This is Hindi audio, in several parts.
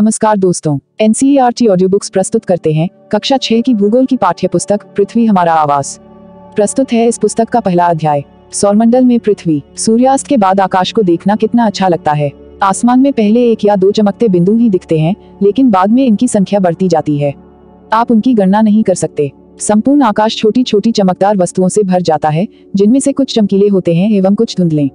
नमस्कार दोस्तों एनसीईआरटी ऑडियो बुक्स प्रस्तुत करते हैं। कक्षा छह की भूगोल की पाठ्य पुस्तक पृथ्वी हमारा आवास। प्रस्तुत है इस पुस्तक का पहला अध्याय, सौरमंडल में पृथ्वी। सूर्यास्त के बाद आकाश को देखना कितना अच्छा लगता है। आसमान में पहले एक या दो चमकते बिंदु ही दिखते हैं, लेकिन बाद में इनकी संख्या बढ़ती जाती है। आप उनकी गणना नहीं कर सकते। संपूर्ण आकाश छोटी छोटी चमकदार वस्तुओं से भर जाता है, जिनमें से कुछ चमकीले होते हैं एवं कुछ धुंधले।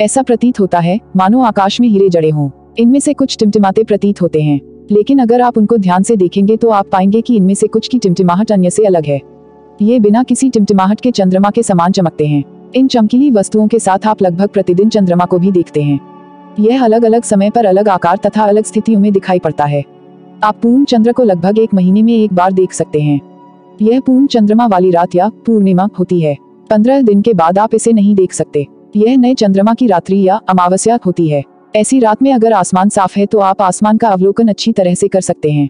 ऐसा प्रतीत होता है, मानो आकाश में हीरे जड़े हों। इनमें से कुछ टिमटिमाते प्रतीत होते हैं। लेकिन अगर आप उनको ध्यान से देखेंगे तो आप पाएँगे कि इनमें से कुछ की टिमटिमाहट अन्य से अलग है। ये बिना किसी टिमटिमाहट के चंद्रमा के समान चमकते हैं। इन चमकीली वस्तुओं के साथ आप लगभग प्रतिदिन चंद्रमा को भी देखते हैं। यह अलग अलग समय पर अलग आकार तथा अलग स्थितियों में दिखाई पड़ता है। आप पूर्ण चंद्र को लगभग एक महीने में एक बार देख सकते हैं। यह पूर्ण चंद्रमा वाली रात या पूर्णिमा होती है। पंद्रह दिन के बाद आप इसे नहीं देख सकते। यह नए चंद्रमा की रात्रि या अमावस्या होती है। ऐसी रात में अगर आसमान साफ़ है तो आप आसमान का अवलोकन अच्छी तरह से कर सकते हैं।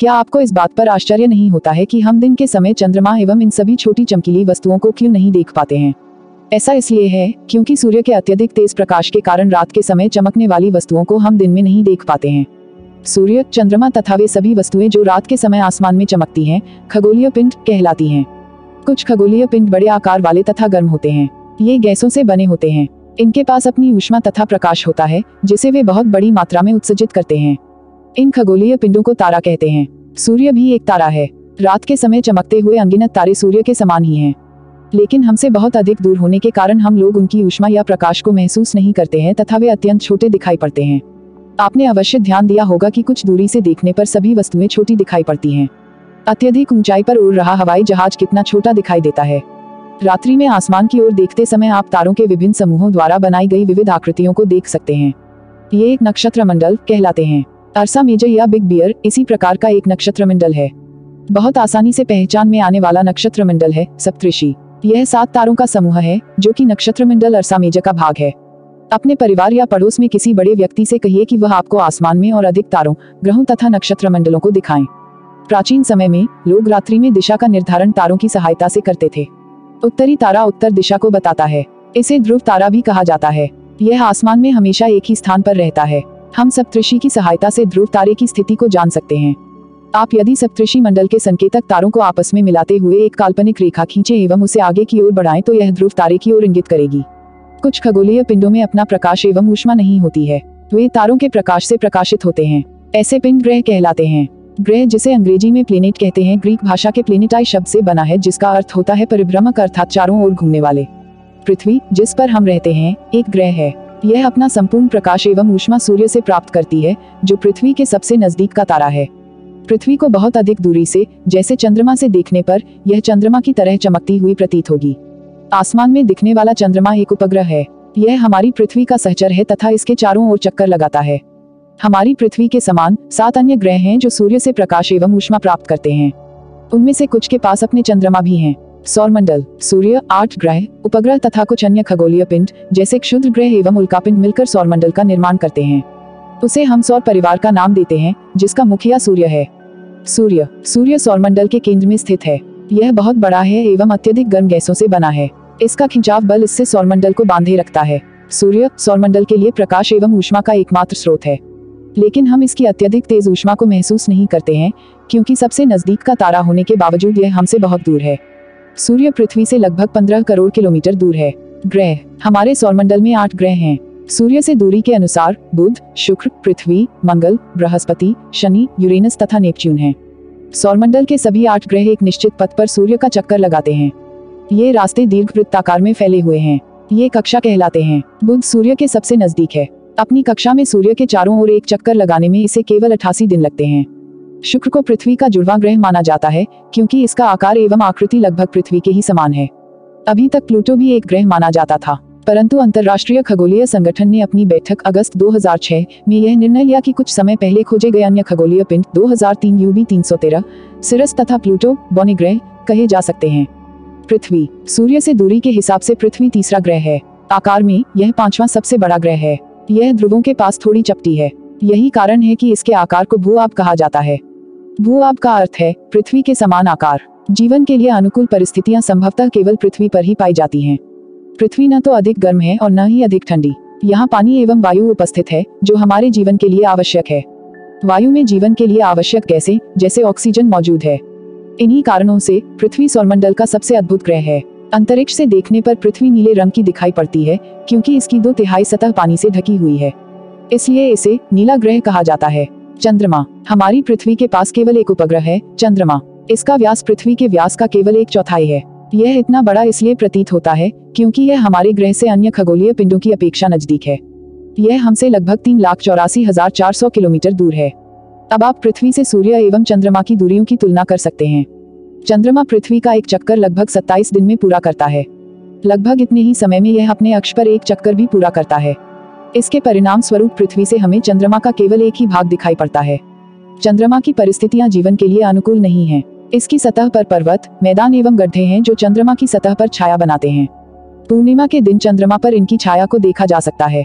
क्या आपको इस बात पर आश्चर्य नहीं होता है कि हम दिन के समय चंद्रमा एवं इन सभी छोटी चमकीली वस्तुओं को क्यों नहीं देख पाते हैं? ऐसा इसलिए है क्योंकि सूर्य के अत्यधिक तेज प्रकाश के कारण रात के समय चमकने वाली वस्तुओं को हम दिन में नहीं देख पाते हैं। सूर्य, चंद्रमा तथा वे सभी वस्तुएँ जो रात के समय आसमान में चमकती हैं, खगोलीय पिंड कहलाती हैं। कुछ खगोलीय पिंड बड़े आकार वाले तथा गर्म होते हैं। ये गैसों से बने होते हैं। इनके पास अपनी ऊष्मा तथा प्रकाश होता है, जिसे वे बहुत बड़ी मात्रा में उत्सर्जित करते हैं। इन खगोलीय पिंडों को तारा कहते हैं। सूर्य भी एक तारा है। रात के समय चमकते हुए अंगिनत तारे सूर्य के समान ही हैं। लेकिन हमसे बहुत अधिक दूर होने के कारण हम लोग उनकी ऊष्मा या प्रकाश को महसूस नहीं करते हैं तथा वे अत्यंत छोटे दिखाई पड़ते हैं। आपने अवश्य ध्यान दिया होगा कि कुछ दूरी से देखने पर सभी वस्तुएँ छोटी दिखाई पड़ती हैं। अत्यधिक ऊंचाई पर उड़ रहा हवाई जहाज़ कितना छोटा दिखाई देता है। रात्रि में आसमान की ओर देखते समय आप तारों के विभिन्न समूहों द्वारा बनाई गई विविध आकृतियों को देख सकते हैं। ये एक नक्षत्र मंडल कहलाते हैं। अरसा मेजर या बिग बियर, इसी प्रकार का एक नक्षत्र मंडल है। बहुत आसानी से पहचान में आने वाला नक्षत्र मंडल है, सप्तऋषि। यह सात तारों का समूह है, जो कि नक्षत्र मंडल अरसा मेजर का भाग है। अपने परिवार या पड़ोस में किसी बड़े व्यक्ति से कहिए कि वह आपको आसमान में और अधिक तारों, ग्रहों तथा नक्षत्र मंडलों को दिखाएँ। प्राचीन समय में लोग रात्रि में दिशा का निर्धारण तारों की सहायता से करते थे। उत्तरी तारा उत्तर दिशा को बताता है। इसे ध्रुव तारा भी कहा जाता है। यह आसमान में हमेशा एक ही स्थान पर रहता है। हम सप्तऋषि की सहायता से ध्रुव तारे की स्थिति को जान सकते हैं। आप यदि सप्तऋषि मंडल के संकेतक तारों को आपस में मिलाते हुए एक काल्पनिक रेखा खींचे एवं उसे आगे की ओर बढ़ाएँ तो यह ध्रुव तारे की ओर इंगित करेगी। कुछ खगोलीय पिंडों में अपना प्रकाश एवं ऊष्मा नहीं होती है। वे तारों के प्रकाश से प्रकाशित होते हैं। ऐसे पिंड ग्रह कहलाते हैं। ग्रह जिसे अंग्रेज़ी में प्लेनेट कहते हैं, ग्रीक भाषा के प्लेनेटाई शब्द से बना है, जिसका अर्थ होता है परिभ्रमक, अर्थात चारों ओर घूमने वाले। पृथ्वी, जिस पर हम रहते हैं, एक ग्रह है। यह अपना संपूर्ण प्रकाश एवं ऊष्मा सूर्य से प्राप्त करती है, जो पृथ्वी के सबसे नज़दीक का तारा है। पृथ्वी को बहुत अधिक दूरी से, जैसे चंद्रमा से देखने पर, यह चंद्रमा की तरह चमकती हुई प्रतीत होगी। आसमान में दिखने वाला चंद्रमा एक उपग्रह है। यह हमारी पृथ्वी का सहचर है तथा इसके चारों ओर चक्कर लगाता है। हमारी पृथ्वी के समान सात अन्य ग्रह हैं जो सूर्य से प्रकाश एवं ऊष्मा प्राप्त करते हैं। उनमें से कुछ के पास अपने चंद्रमा भी हैं। सौरमंडल, सूर्य, आठ ग्रह, उपग्रह तथा कुछ अन्य खगोलीय पिंड, जैसे क्षुद्र ग्रह एवं उल्कापिंड मिलकर सौरमंडल का निर्माण करते हैं। उसे हम सौर परिवार का नाम देते हैं, जिसका मुखिया सूर्य है। सूर्य सूर्य सौरमंडल के केंद्र में स्थित है। यह बहुत बड़ा है एवं अत्यधिक गर्म गैसों से बना है। इसका खिंचाव बल इससे सौरमंडल को बांधे रखता है। सूर्य, सौरमंडल के लिए प्रकाश एवं ऊष्मा का एकमात्र स्रोत है। लेकिन हम इसकी अत्यधिक तेज ऊष्मा को महसूस नहीं करते हैं, क्योंकि सबसे नज़दीक का तारा होने के बावजूद यह हमसे बहुत दूर है। सूर्य पृथ्वी से लगभग पंद्रह करोड़ किलोमीटर दूर है। ग्रह, हमारे सौरमंडल में आठ ग्रह हैं। सूर्य से दूरी के अनुसार बुध, शुक्र, पृथ्वी, मंगल, बृहस्पति, शनि, यूरेनस तथा नेपच्यून हैं। सौरमंडल के सभी आठ ग्रह एक निश्चित पथ पर सूर्य का चक्कर लगाते हैं। ये रास्ते दीर्घ वृत्ताकार में फैले हुए हैं। ये कक्षा कहलाते हैं। बुध सूर्य के सबसे नज़दीक है। अपनी कक्षा में सूर्य के चारों ओर एक चक्कर लगाने में इसे केवल अठासी दिन लगते हैं। शुक्र को पृथ्वी का जुड़वा ग्रह माना जाता है, क्योंकि इसका आकार एवं आकृति लगभग पृथ्वी के ही समान है। अभी तक प्लूटो भी एक ग्रह माना जाता था, परंतु अंतर्राष्ट्रीय खगोलीय संगठन ने अपनी बैठक अगस्त 2006 में यह निर्णय लिया कि कुछ समय पहले खोजे गए अन्य खगोलीय पिंड 2003 यूबी 313 सिरस तथा प्लूटो बौने ग्रह कहे जा सकते हैं। पृथ्वी, सूर्य से दूरी के हिसाब से पृथ्वी तीसरा ग्रह है। आकार में यह पांचवा सबसे बड़ा ग्रह है। यह ध्रुवों के पास थोड़ी चपटी है। यही कारण है कि इसके आकार को भू आप कहा जाता है। भू आप का अर्थ है, पृथ्वी के समान आकार। जीवन के लिए अनुकूल परिस्थितियाँ संभवतः केवल पृथ्वी पर ही पाई जाती हैं। पृथ्वी न तो अधिक गर्म है और न ही अधिक ठंडी। यहाँ पानी एवं वायु उपस्थित है, जो हमारे जीवन के लिए आवश्यक है। वायु में जीवन के लिए आवश्यक गैसें, जैसे ऑक्सीजन मौजूद है। इन्हीं कारणों से पृथ्वी सौरमंडल का सबसे अद्भुत ग्रह है। अंतरिक्ष से देखने पर पृथ्वी नीले रंग की दिखाई पड़ती है, क्योंकि इसकी दो तिहाई सतह पानी से ढकी हुई है। इसलिए इसे नीला ग्रह कहा जाता है। चंद्रमा, हमारी पृथ्वी के पास केवल एक उपग्रह है, चंद्रमा। इसका व्यास पृथ्वी के व्यास का केवल एक चौथाई है। यह इतना बड़ा इसलिए प्रतीत होता है, क्योंकि यह हमारे ग्रह से अन्य खगोलीय पिंडों की अपेक्षा नज़दीक है। यह हमसे लगभग तीन लाख चौरासी हज़ार चार सौ किलोमीटर दूर है। अब आप पृथ्वी से सूर्य एवं चंद्रमा की दूरियों की तुलना कर सकते हैं। चंद्रमा पृथ्वी का एक चक्कर लगभग 27 दिन में पूरा करता है। लगभग इतने ही समय में यह अपने अक्ष पर एक चक्कर भी पूरा करता है। इसके परिणाम स्वरूप पृथ्वी से हमें चंद्रमा का केवल एक ही भाग दिखाई पड़ता है। चंद्रमा की परिस्थितियाँ जीवन के लिए अनुकूल नहीं है। इसकी सतह पर पर्वत, मैदान एवं गड्ढे हैं जो चंद्रमा की सतह पर छाया बनाते हैं। पूर्णिमा के दिन चंद्रमा पर इनकी छाया को देखा जा सकता है।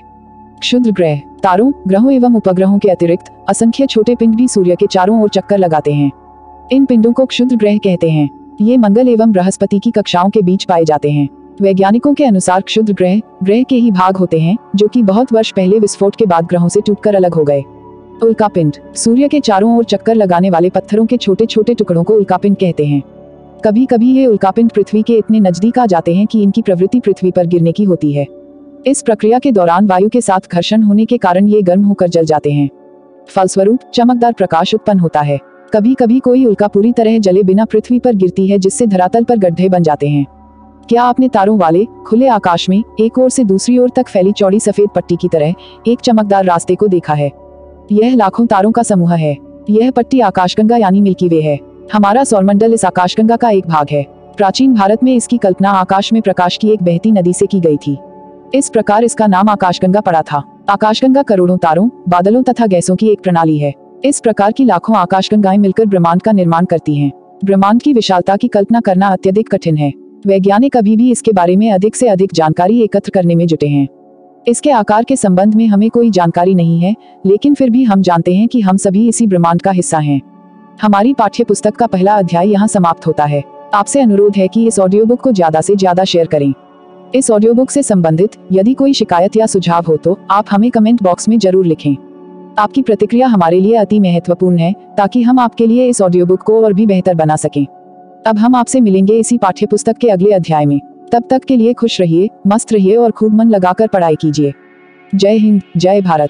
क्षुद्र ग्रह, तारों, ग्रहों एवं उपग्रहों के अतिरिक्त असंख्य छोटे पिंड भी सूर्य के चारों ओर चक्कर लगाते हैं। इन पिंडों को क्षुद्र ग्रह कहते हैं। ये मंगल एवं बृहस्पति की कक्षाओं के बीच पाए जाते हैं। वैज्ञानिकों के अनुसार क्षुद्र ग्रह ग्रह के ही भाग होते हैं, जो कि बहुत वर्ष पहले विस्फोट के बाद ग्रहों से टूटकर अलग हो गए। उल्कापिंड सूर्य के चारों ओर चक्कर लगाने वाले पत्थरों के छोटे छोटे टुकड़ों को उल्कापिंड कहते हैं। कभी कभी ये उल्कापिंड पृथ्वी के इतने नज़दीक आ जाते हैं कि इनकी प्रवृत्ति पृथ्वी पर गिरने की होती है। इस प्रक्रिया के दौरान वायु के साथ घर्षण होने के कारण ये गर्म होकर जल जाते हैं। फलस्वरूप चमकदार प्रकाश उत्पन्न होता है। कभी कभी कोई उल्का पूरी तरह जले बिना पृथ्वी पर गिरती है, जिससे धरातल पर गड्ढे बन जाते हैं। क्या आपने तारों वाले, खुले आकाश में, एक ओर से दूसरी ओर तक फैली चौड़ी सफ़ेद पट्टी की तरह, एक चमकदार रास्ते को देखा है? यह लाखों तारों का समूह है। यह पट्टी आकाशगंगा यानी मिल्की वे है। हमारा सौरमंडल इस आकाशगंगा का एक भाग है। प्राचीन भारत में इसकी कल्पना आकाश में प्रकाश की एक बहती नदी से की गई थी। इस प्रकार इसका नाम आकाशगंगा पड़ा था। आकाशगंगा करोड़ों तारों, बादलों तथा गैसों की एक प्रणाली है। इस प्रकार की लाखों आकाशगंगाएँ मिलकर ब्रह्मांड का निर्माण करती हैं। ब्रह्मांड की विशालता की कल्पना करना अत्यधिक कठिन है। वैज्ञानिक अभी भी इसके बारे में अधिक से अधिक जानकारी एकत्र करने में जुटे हैं। इसके आकार के संबंध में हमें कोई जानकारी नहीं है, लेकिन फिर भी हम जानते हैं कि हम सभी इसी ब्रह्मांड का हिस्सा हैं। हमारी पाठ्य पुस्तक का पहला अध्याय यहाँ समाप्त होता है। आपसे अनुरोध है कि इस ऑडियो बुक को ज़्यादा से ज़्यादा शेयर करें। इस ऑडियो बुक से संबंधित यदि कोई शिकायत या सुझाव हो तो आप हमें कमेंट बॉक्स में ज़रूर लिखें। आपकी प्रतिक्रिया हमारे लिए अति महत्वपूर्ण है, ताकि हम आपके लिए इस ऑडियो बुक को और भी बेहतर बना सकें। अब हम आपसे मिलेंगे इसी पाठ्य पुस्तक के अगले अध्याय में। तब तक के लिए खुश रहिए, मस्त रहिए और खूब मन लगाकर पढ़ाई कीजिए। जय हिंद, जय भारत।